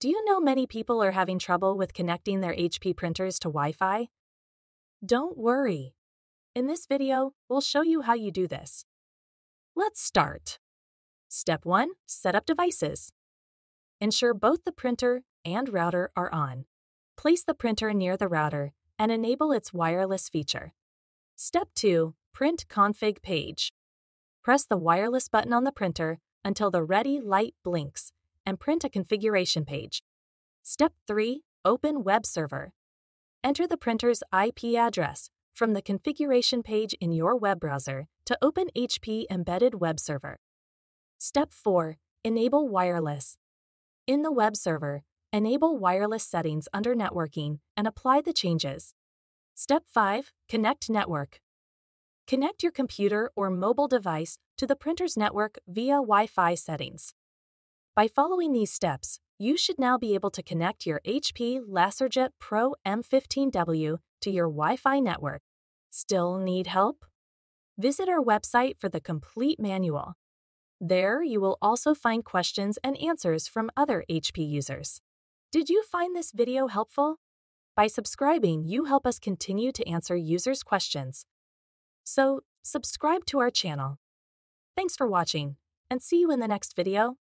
Do you know many people are having trouble with connecting their HP printers to Wi Fi? Don't worry. In this video, we'll show you how you do this. Let's start. Step 1 Set up devices. Ensure both the printer and router are on. Place the printer near the router and enable its wireless feature. Step 2 Print Config page. Press the wireless button on the printer until the ready light blinks and print a configuration page. Step 3 Open Web Server. Enter the printer's IP address from the configuration page in your web browser to open HP Embedded Web Server. Step 4 Enable Wireless. In the web server, enable wireless settings under networking and apply the changes. Step 5 Connect Network. Connect your computer or mobile device to the printer's network via Wi Fi settings. By following these steps, you should now be able to connect your HP LaserJet Pro M15W to your Wi Fi network. Still need help? Visit our website for the complete manual. There, you will also find questions and answers from other HP users. Did you find this video helpful? By subscribing, you help us continue to answer users' questions. So, subscribe to our channel. Thanks for watching, and see you in the next video.